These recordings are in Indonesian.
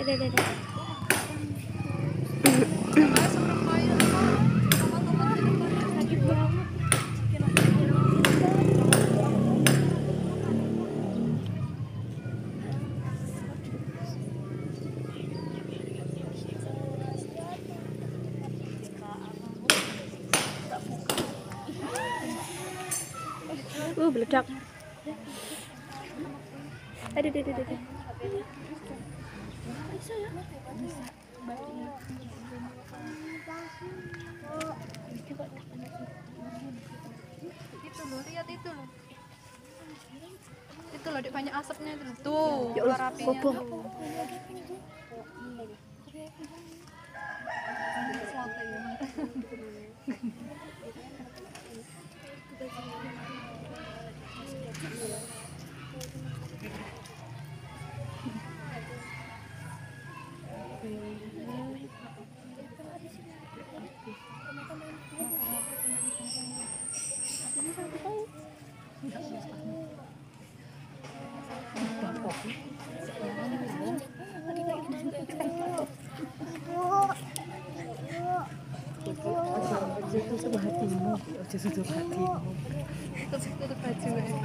Dadah, dadah. Uh, beledak. Aduh, aduh, aduh itu loh lihat itu itu loh banyak asapnya itu tuh Ya Tutup hatimu, ojo tutup hatimu. tutup baju ya.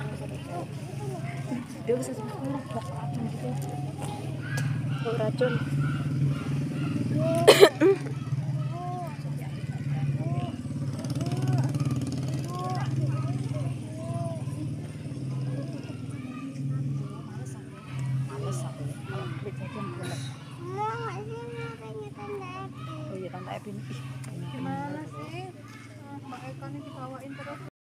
Dia bisa gitu. Racun. Aja mulai. Oh iya tante Epin. aircon hindi bawain pero